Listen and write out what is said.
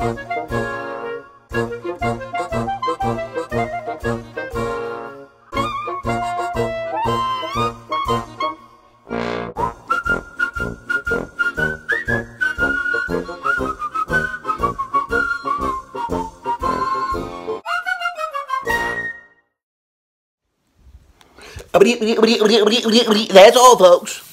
Thank you. That's all, folks.